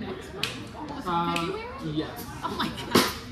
the next month? Almost um, February? yes. Oh my god.